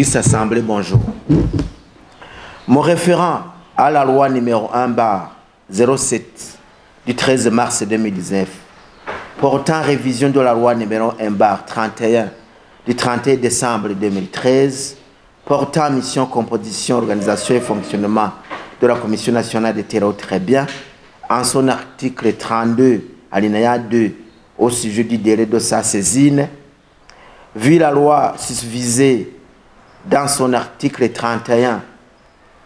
Assemblée, bonjour. Mon référent à la loi numéro 1 bar 07 du 13 mars 2019 portant révision de la loi numéro 1 bar 31 du 31 décembre 2013 portant mission, composition, organisation et fonctionnement de la Commission nationale des terreaux très bien en son article 32 alinéa 2 au sujet du délai de sa saisine vu la loi susvisée dans son article 31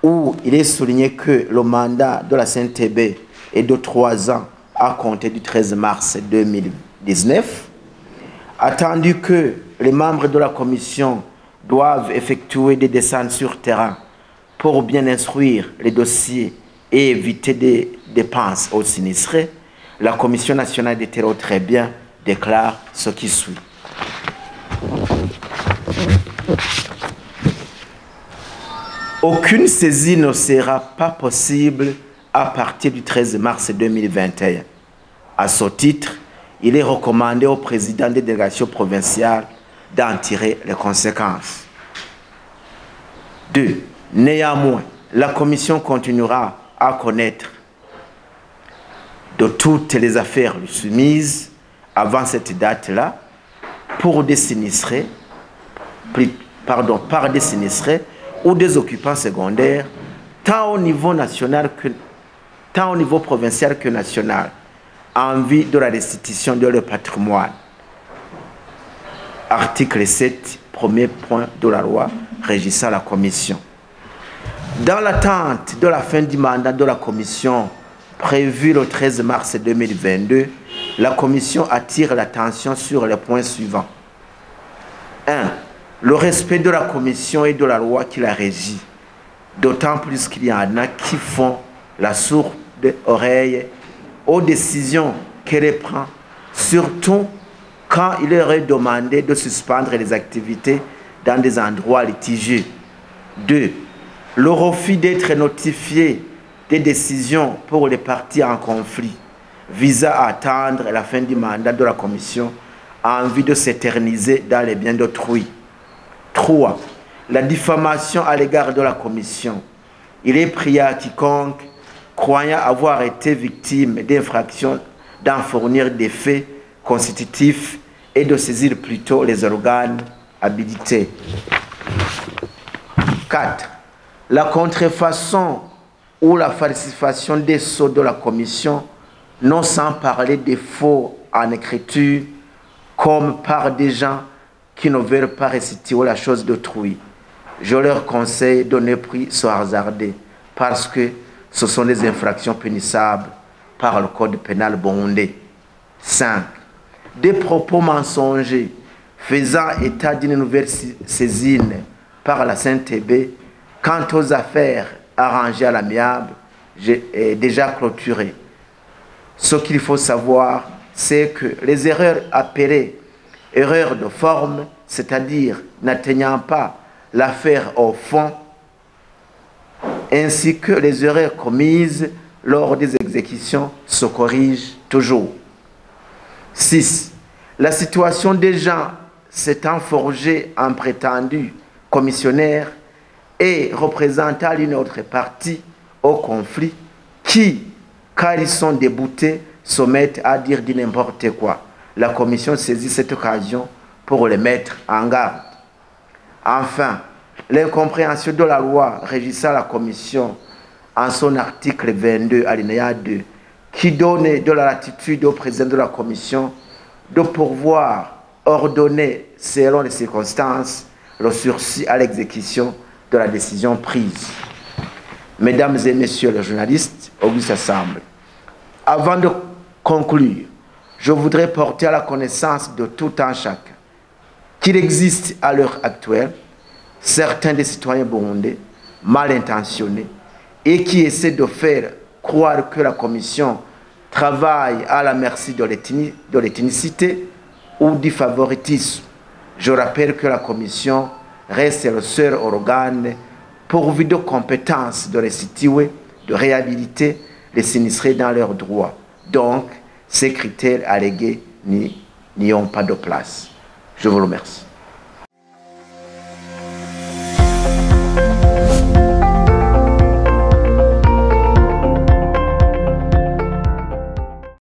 où il est souligné que le mandat de la CNTB est de trois ans à compter du 13 mars 2019, attendu que les membres de la commission doivent effectuer des descentes sur terrain pour bien instruire les dossiers et éviter des dépenses aux sinistrés, la Commission nationale des terreaux très bien déclare ce qui suit. Aucune saisie ne sera pas possible à partir du 13 mars 2021. À ce titre, il est recommandé au président des délégations provinciales d'en tirer les conséquences. 2. Néanmoins, la Commission continuera à connaître de toutes les affaires soumises avant cette date-là pour par des sinistrés ou des occupants secondaires, tant au niveau national que tant au niveau provincial que national, en vue de la restitution de leur patrimoine. Article 7, premier point de la loi régissant la commission. Dans l'attente de la fin du mandat de la commission prévue le 13 mars 2022, la commission attire l'attention sur les points suivants. 1. Le respect de la commission et de la loi qui la régit, d'autant plus qu'il y en a qui font la sourde oreille aux décisions qu'elle prend, surtout quand il leur est demandé de suspendre les activités dans des endroits litigieux. 2. Le refus d'être notifié des décisions pour les partis en conflit visant à attendre la fin du mandat de la commission en vue de s'éterniser dans les biens d'autrui. 3. La diffamation à l'égard de la commission. Il est prié à quiconque, croyant avoir été victime d'infractions, d'en fournir des faits constitutifs et de saisir plutôt les organes habilités. 4. La contrefaçon ou la falsification des sceaux de la commission, non sans parler des faux en écriture, comme par des gens qui ne veulent pas réciter la chose d'autrui. Je leur conseille de ne plus se hasarder parce que ce sont des infractions punissables par le code pénal bondé. 5. Des propos mensongers faisant état d'une nouvelle saisine par la CNTB quant aux affaires arrangées à l'amiable déjà clôturées. Ce qu'il faut savoir, c'est que les erreurs appelées erreurs de forme, c'est-à-dire n'atteignant pas l'affaire au fond, ainsi que les erreurs commises lors des exécutions se corrigent toujours. 6. La situation des gens s'étant forgée en prétendu commissionnaire et représentant une autre partie au conflit qui, car ils sont déboutés, se mettent à dire du n'importe quoi. La commission saisit cette occasion pour les mettre en garde. Enfin, l'incompréhension de la loi régissant la commission en son article 22, alinéa 2, qui donne de la latitude au président de la commission de pourvoir ordonner, selon les circonstances, le sursis à l'exécution de la décision prise. Mesdames et messieurs les journalistes, Auguste Assemble, avant de conclure, je voudrais porter à la connaissance de tout un chacun qu'il existe à l'heure actuelle certains des citoyens burundais mal intentionnés et qui essaient de faire croire que la commission travaille à la merci de l'ethnicité ou du favoritisme. Je rappelle que la commission reste le seul organe pourvu de compétences de restituer, de réhabiliter les sinistrés dans leurs droits. Donc, ces critères allégués n'y ont pas de place. Je vous remercie.